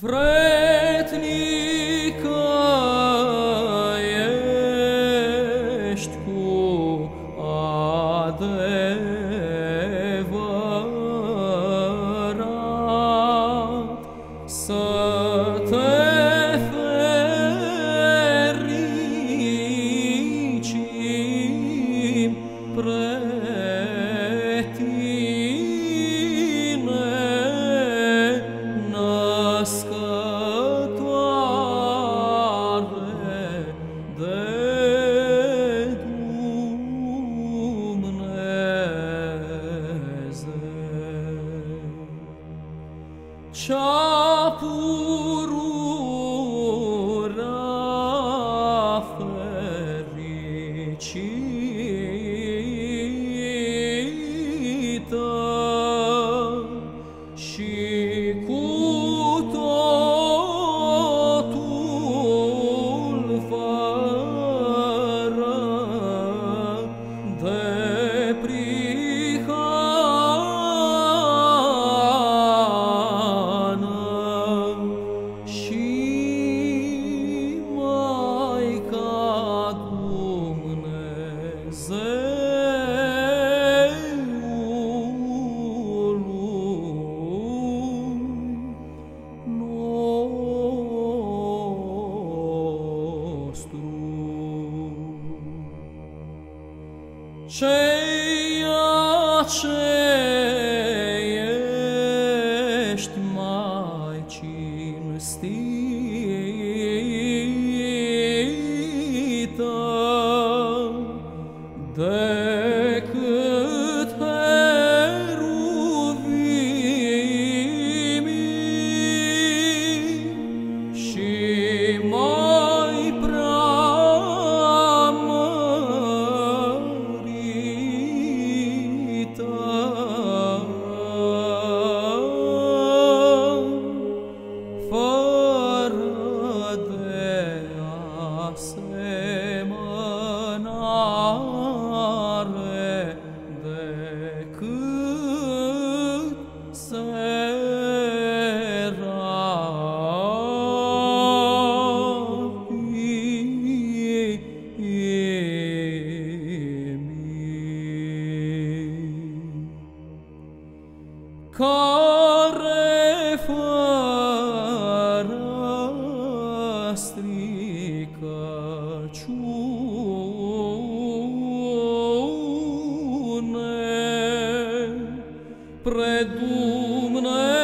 Vretnika ești cu adevăr, ciapurura fericită și cu 吹呀吹 care fără stricăciune predumne